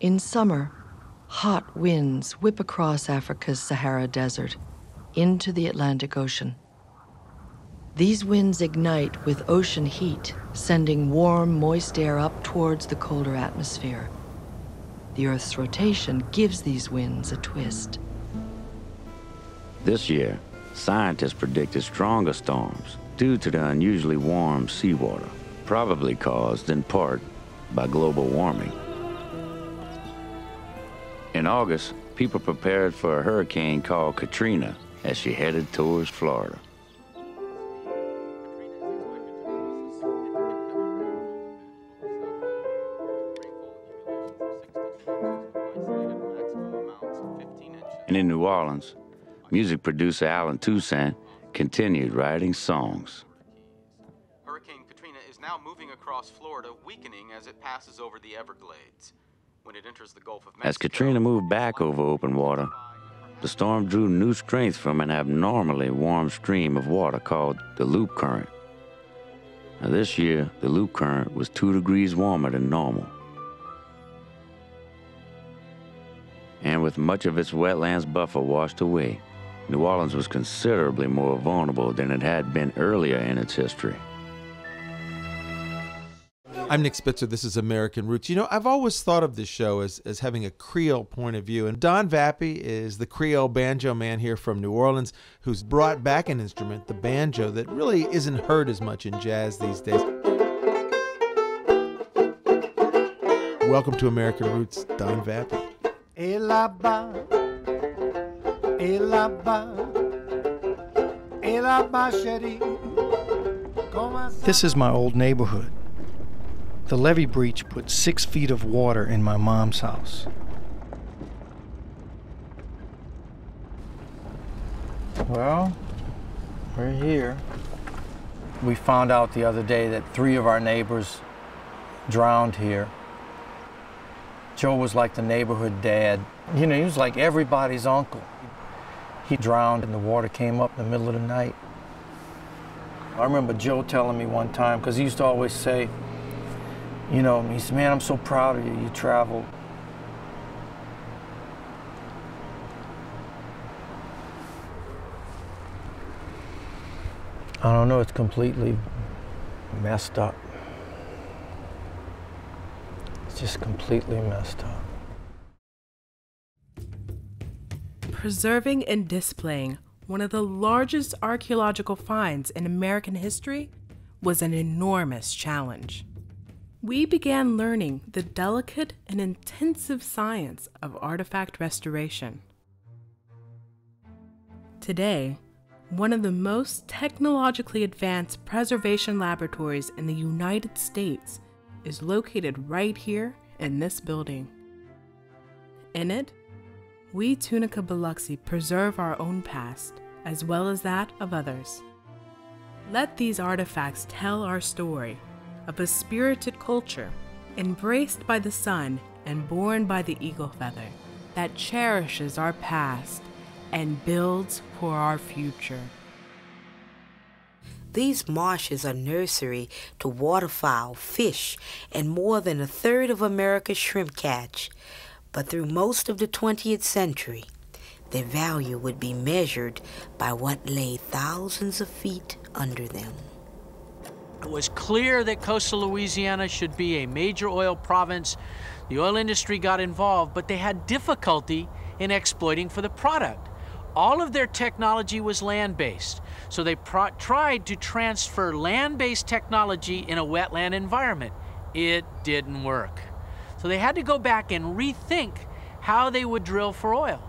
In summer, hot winds whip across Africa's Sahara Desert into the Atlantic Ocean. These winds ignite with ocean heat, sending warm, moist air up towards the colder atmosphere. The Earth's rotation gives these winds a twist. This year, scientists predicted stronger storms due to the unusually warm seawater, probably caused in part by global warming. In August, people prepared for a hurricane called Katrina as she headed towards Florida. And in New Orleans, music producer Allen Toussaint continued writing songs. Hurricane Katrina is now moving across Florida, weakening as it passes over the Everglades. When it enters the Gulf of Mexico, As Katrina moved back over open water, the storm drew new strength from an abnormally warm stream of water called the loop current. Now, this year, the loop current was two degrees warmer than normal. And with much of its wetlands buffer washed away, New Orleans was considerably more vulnerable than it had been earlier in its history. I'm Nick Spitzer. This is American Roots. You know, I've always thought of this show as, as having a Creole point of view. And Don Vappie is the Creole banjo man here from New Orleans who's brought back an instrument, the banjo, that really isn't heard as much in jazz these days. Welcome to American Roots, Don Vappie. This is my old neighborhood. The levee breach put six feet of water in my mom's house. Well, we're here. We found out the other day that three of our neighbors drowned here. Joe was like the neighborhood dad. You know, he was like everybody's uncle. He drowned and the water came up in the middle of the night. I remember Joe telling me one time, because he used to always say, you know, he said, man, I'm so proud of you. You traveled. I don't know, it's completely messed up. It's just completely messed up. Preserving and displaying one of the largest archaeological finds in American history was an enormous challenge. We began learning the delicate and intensive science of artifact restoration. Today, one of the most technologically advanced preservation laboratories in the United States is located right here in this building. In it, we Tunica Biloxi preserve our own past as well as that of others. Let these artifacts tell our story a spirited culture embraced by the sun and borne by the eagle feather that cherishes our past and builds for our future. These marshes are nursery to waterfowl, fish, and more than a third of America's shrimp catch. But through most of the 20th century, their value would be measured by what lay thousands of feet under them. It was clear that coastal Louisiana should be a major oil province. The oil industry got involved, but they had difficulty in exploiting for the product. All of their technology was land based, so they tried to transfer land based technology in a wetland environment. It didn't work. So they had to go back and rethink how they would drill for oil.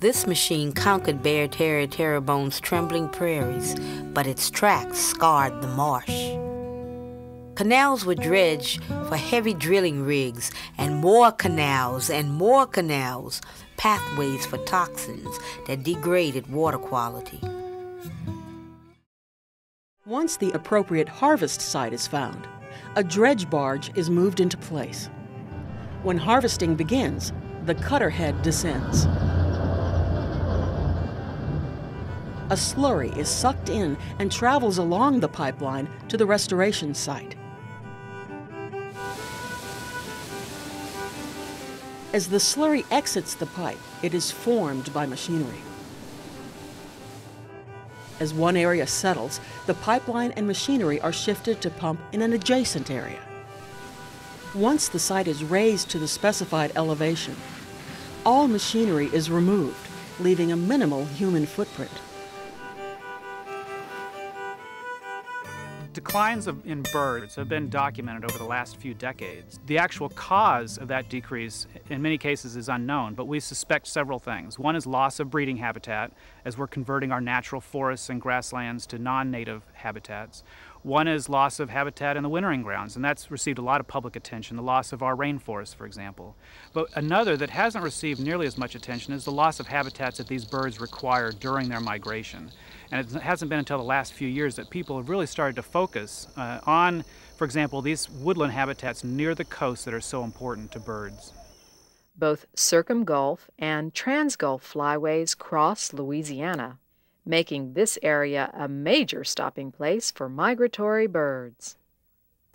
This machine conquered Bear Terry Terrebonne's trembling prairies, but its tracks scarred the marsh. Canals were dredged for heavy drilling rigs, and more canals and more canals, pathways for toxins that degraded water quality. Once the appropriate harvest site is found, a dredge barge is moved into place. When harvesting begins, the cutter head descends. A slurry is sucked in and travels along the pipeline to the restoration site. As the slurry exits the pipe, it is formed by machinery. As one area settles, the pipeline and machinery are shifted to pump in an adjacent area. Once the site is raised to the specified elevation, all machinery is removed, leaving a minimal human footprint. Declines of, in birds have been documented over the last few decades. The actual cause of that decrease, in many cases, is unknown, but we suspect several things. One is loss of breeding habitat, as we're converting our natural forests and grasslands to non native habitats. One is loss of habitat in the wintering grounds, and that's received a lot of public attention, the loss of our rainforests, for example. But another that hasn't received nearly as much attention is the loss of habitats that these birds require during their migration. And it hasn't been until the last few years that people have really started to focus uh, on, for example, these woodland habitats near the coast that are so important to birds. Both Circumgulf and Transgulf flyways cross Louisiana, making this area a major stopping place for migratory birds.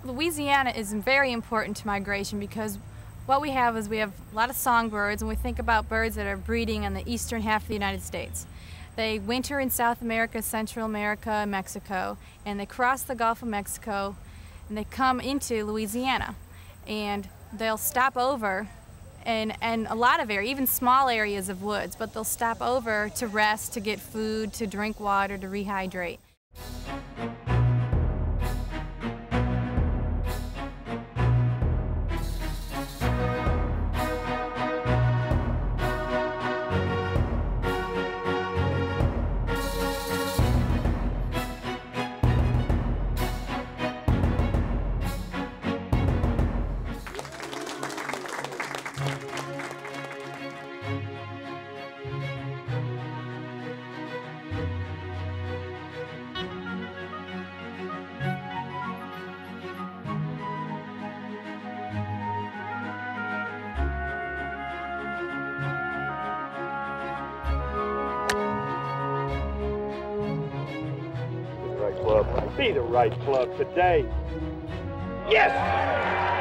Louisiana is very important to migration because what we have is we have a lot of songbirds and we think about birds that are breeding in the eastern half of the United States. They winter in South America, Central America, and Mexico, and they cross the Gulf of Mexico and they come into Louisiana. And they'll stop over in, in a lot of areas, even small areas of woods, but they'll stop over to rest, to get food, to drink water, to rehydrate. Be the right club today. Yes!